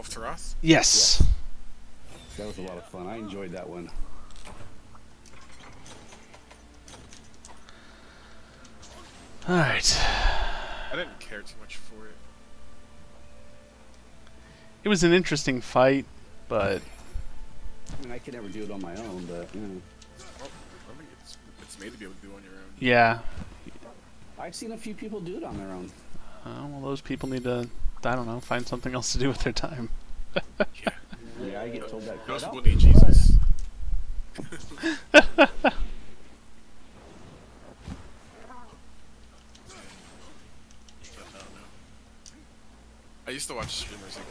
Call of Taroth? Yes. That was a lot of fun. I enjoyed that one. All right. I didn't care too much for it. It was an interesting fight, but I mean, I could never do it on my own, but you know, Well, I mean, it's, it's made to be able to do on your own. yeah. I've seen a few people do it on their own. Uh, well, those people need to, I don't know, find something else to do with their time. Yeah. Yeah, I get told that. Those quite need Jesus. I don't know. I used to watch streamers like,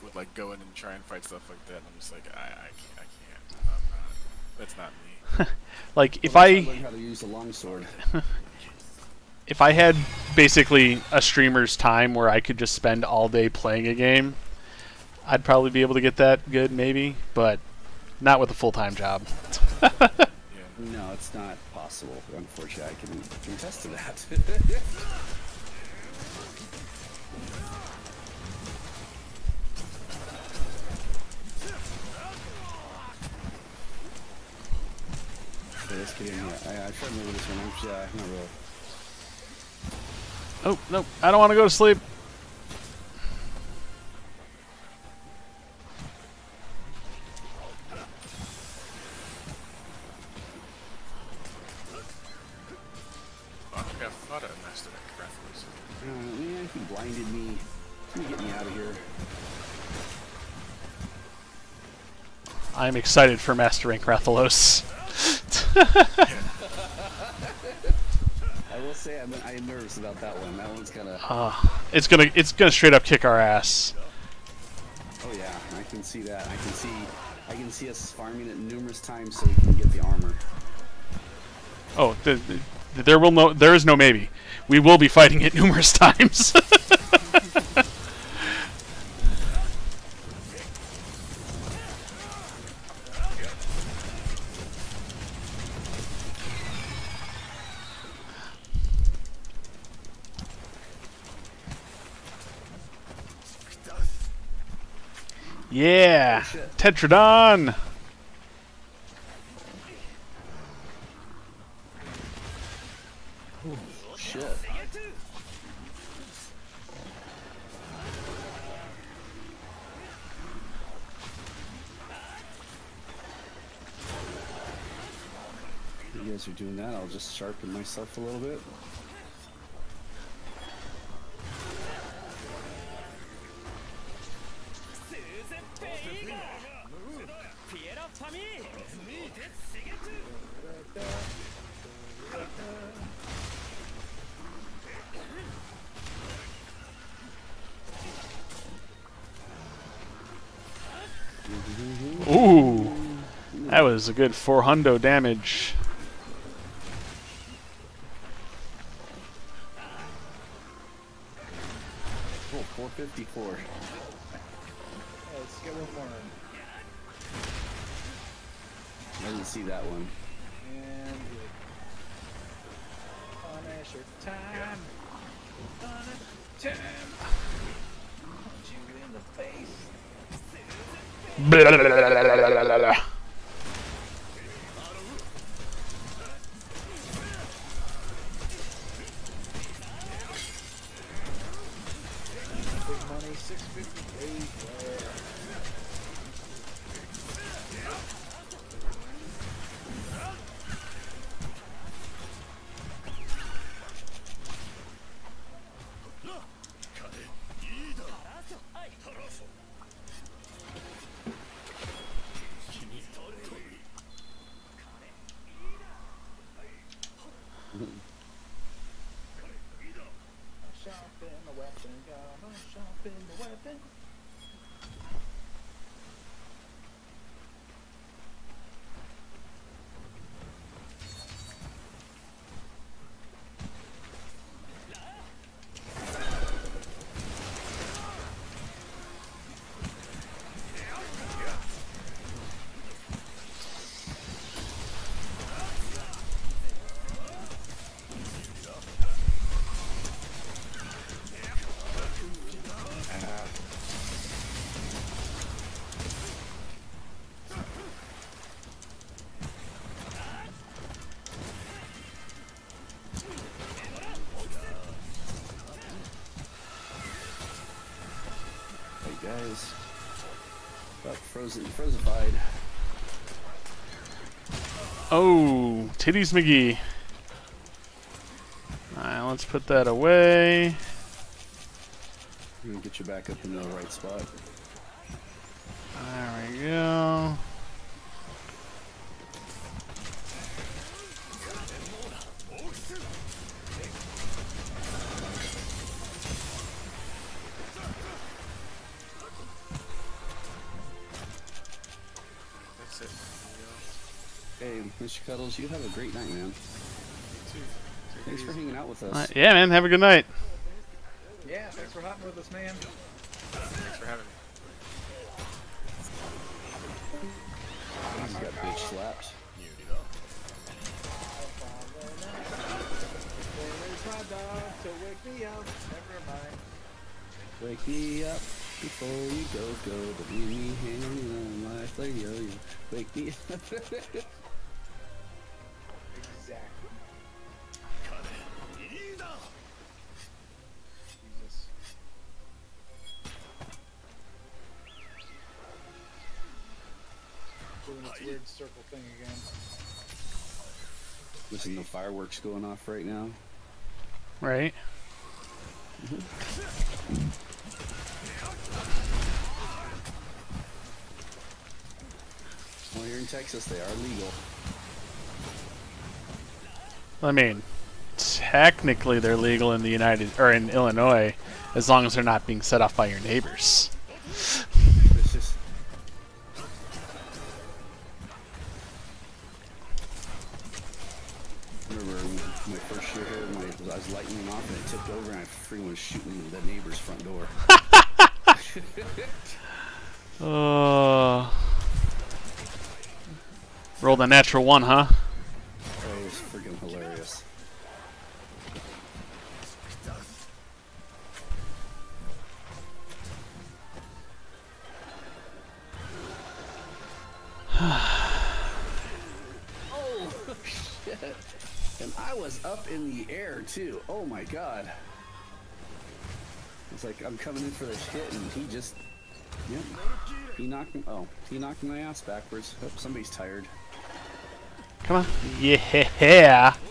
who would like go in and try and fight stuff like that, and I'm just like, I, I can't, I can't. I'm not. That's not me. Like if Well, I learned how to use the longsword. if I had basically a streamer's time where I could just spend all day playing a game, I'd probably be able to get that good, maybe, but not with a full time job. Yeah. No, it's not possible. Unfortunately, I can contest to that. Yeah, let's get in here. I, I try to remember this one. I'm, yeah, not really. Oh no, I don't want to go to sleep. I think I fought a master at Rathalos. Man, he blinded me. Can you get me out of here? I'm excited for Master Rank Rathalos. I will say I'm, I'm nervous about that one. That one's of. Uh, it's gonna it's gonna straight up kick our ass. Oh yeah, I can see that. I can see. I can see us farming it numerous times so we can get the armor. Oh, th th there will no there is no maybe. We will be fighting it numerous times. yeah, Tetradon. You guys are doing that, I'll just sharpen myself a little bit. Ooh, that was a good 400 damage. 658. Guys. Oh, frozen, frozified. Oh, titties McGee. Alright, let's put that away. I'm gonna get you back up in the right spot. There we go. Hey, Mr. Cuddles, you have a great night, man. Thanks for hanging out with us. Uh, yeah, man. Have a good night. Yeah, thanks for hopping with us, man. Thanks for having me. He's got bitch slapped. There's my dog to wake me up. Never mind. Wake me up before you go, go. But leave me hanging on my flag, yo, yo. Wake me up. its weird circle thing again. Listen, no fireworks going off right now. Right. Mm-hmm. Well, here in Texas, they are legal. I mean, technically they're legal in the United or in Illinois, as long as they're not being set off by your neighbors. My first year here, I was lighting them off and it tipped over and I freaking was shooting the neighbor's front door. Oh. Roll the natural one, huh? Too. Oh my god! It's like I'm coming in for this hit, and he just, yep. He knocked. me- Oh, he knocked my ass backwards. Oh, somebody's tired. Come on. Yeah.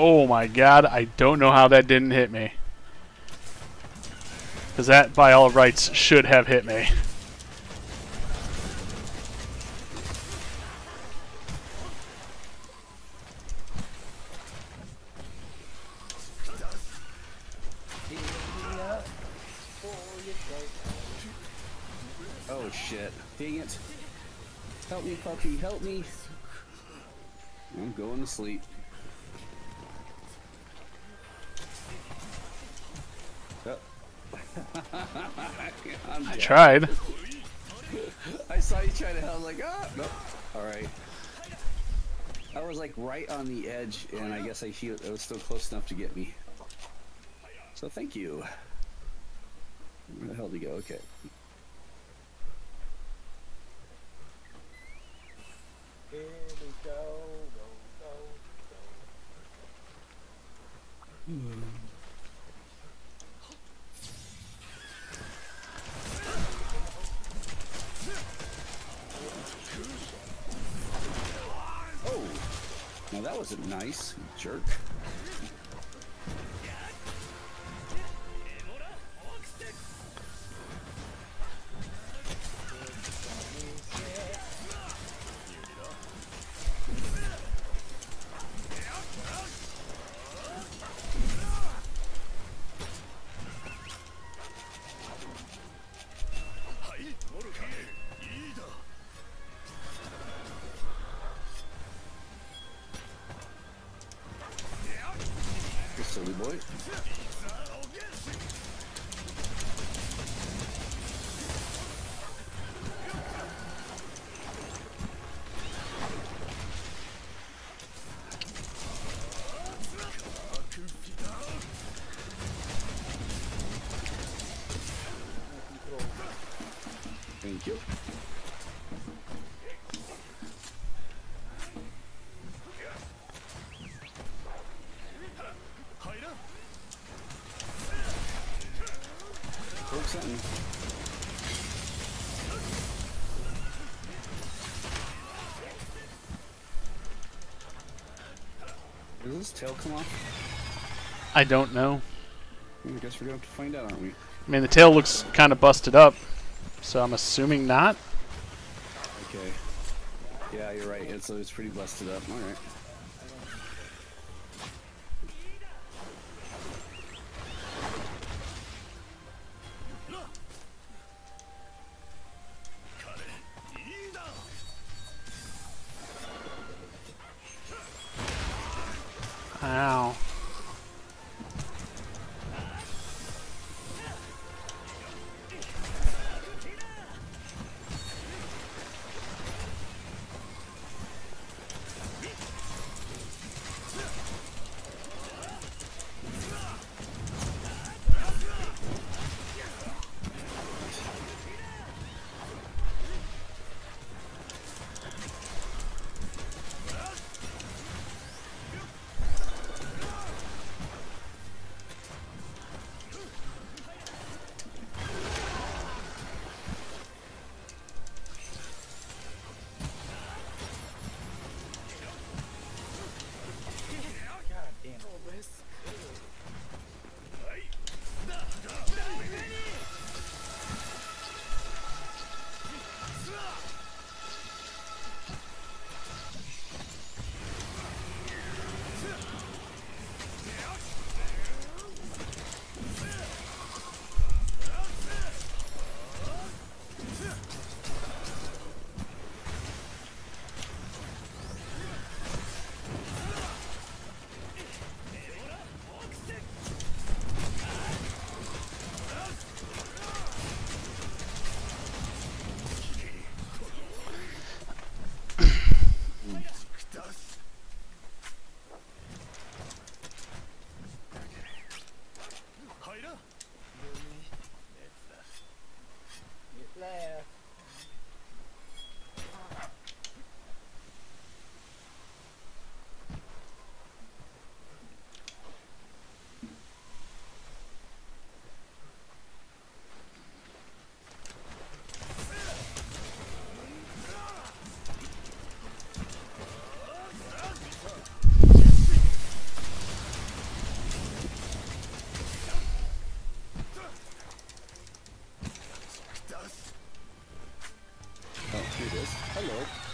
Oh my god, I don't know how that didn't hit me. Because that, by all rights, should have hit me. Oh shit. Dang it. Help me, puppy, help me. I'm going to sleep. Oh. I'm I tried. I saw you try to help, like, ah, nope. Alright. I was like right on the edge, and I guess I feel it was still close enough to get me. So thank you. Where the hell did he go? Okay. Here we go, go, go, go. Oh! Now wasn't nice, jerk. Silly boy. Does this tail come off? I don't know. I guess we're gonna have to find out, aren't we? I mean, the tail looks kind of busted up, so I'm assuming not. Okay. Yeah, you're right. It's, it's pretty busted up. All right. Is.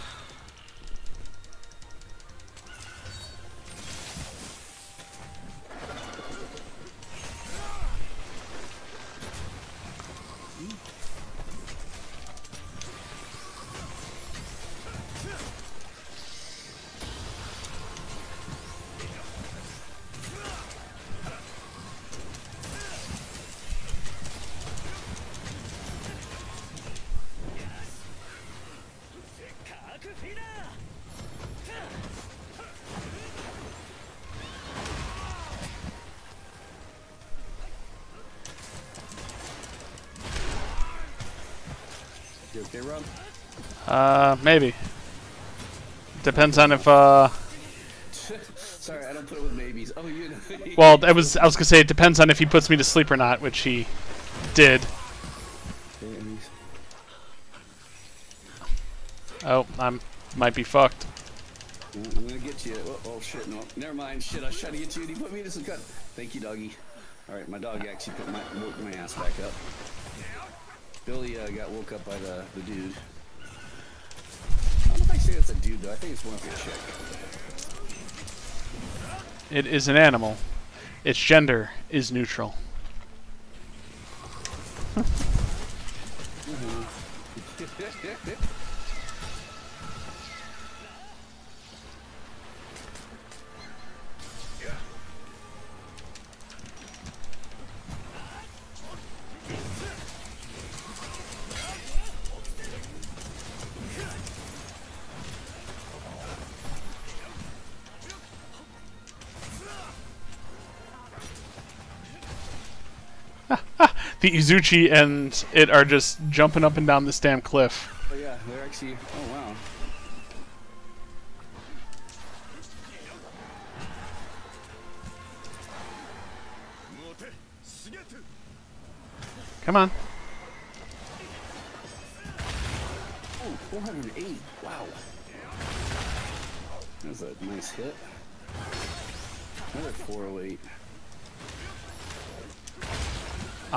Okay, Rob? Uh, maybe. Depends on if, uh, Sorry, I don't put it with maybes. Oh, you know. well, I was, I was gonna say it depends on if he puts me to sleep or not, which he did. Okay, and he's- Oh, I'm, might be fucked. I'm gonna get you. Oh, oh shit, no. Never mind. Shit, I was trying to get you and he put me to some cut. Thank you, doggy. Alright, my dog actually put my woke my ass back up. Billy uh, got woke up by the, the dude. I don't know if I say it's a dude though, I think it's more of a chick. It is an animal. Its gender is neutral. the Izuchi and it are just jumping up and down this damn cliff. Oh yeah, they're actually. Oh wow. Come on. Oh, 408. Wow. That was a nice hit. Another 408.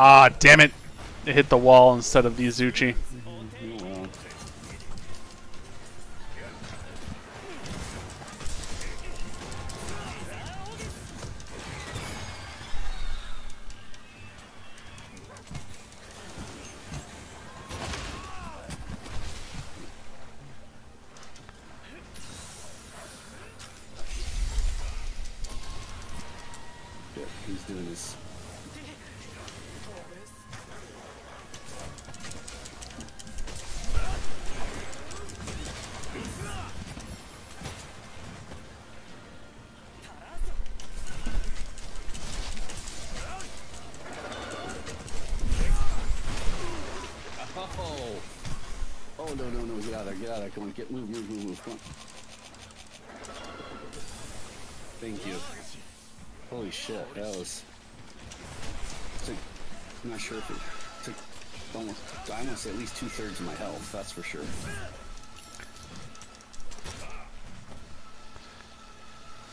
Ah, damn it. It hit the wall instead of the Izuchi. Oh. Yeah, he's doing his Oh no no no! Get out of there! Get out of there! Come on! Get move move move move! Come on! Thank you. Holy shit! That was. Took, I'm not sure if it took almost. I almost at least two thirds of my health. That's for sure.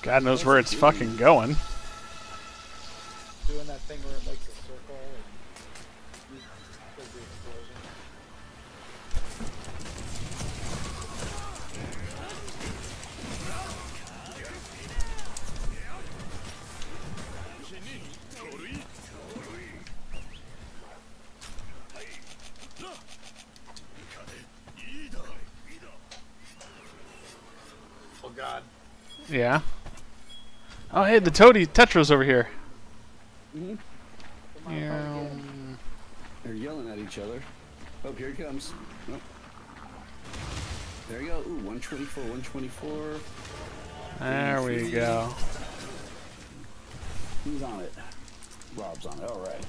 God knows where it's fucking going. Doing that thing where it makes Yeah. Oh, hey, the Toady Tetra's over here. Mhm. Yeah. They're yelling at each other. Oh, here he comes. Oh. There you go. Ooh, 124, 124. There we go. Who's on it? Rob's on it. All right.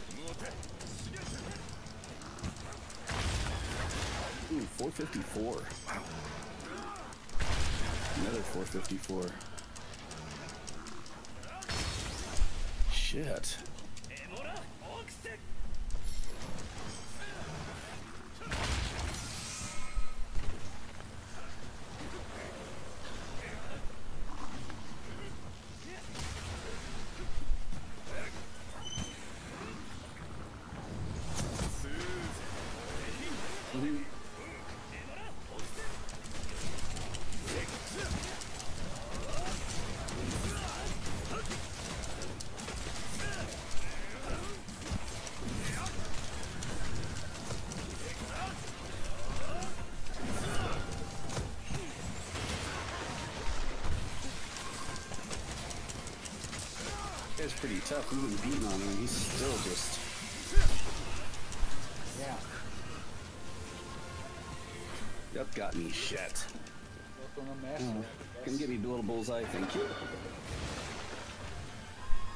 Ooh, 454. Wow. Another 454. Shit. Pretty tough. We've been beating on him, and he's still just. Yeah. Yep, got me. Shit. Welcome Master. Can give me a little bullseye, thank you.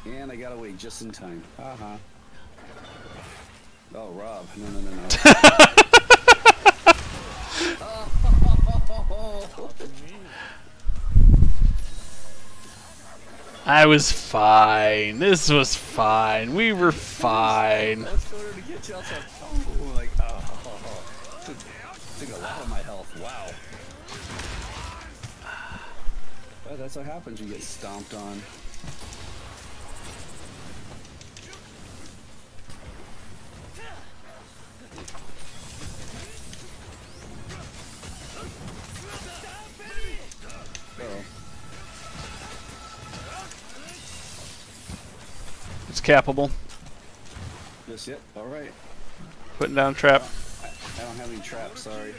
And I got away just in time. Uh-huh. Oh, Rob. No, no, no, no. I was fine. This was fine. We were fine. That's what happens you get stomped on. Capable. This it? Alright. Putting down trap. I, I don't have any traps, sorry.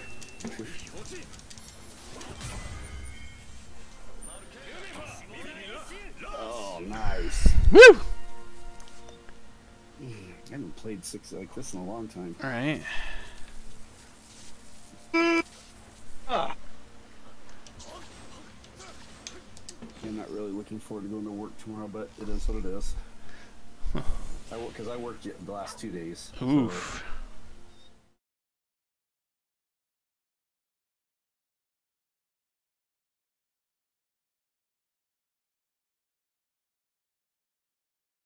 oh, nice. Woo! Hmm, I haven't played six like this in a long time. All right. I'm not really looking forward to going to work tomorrow, but it is what it is. I because I worked the last two days. so- Oof.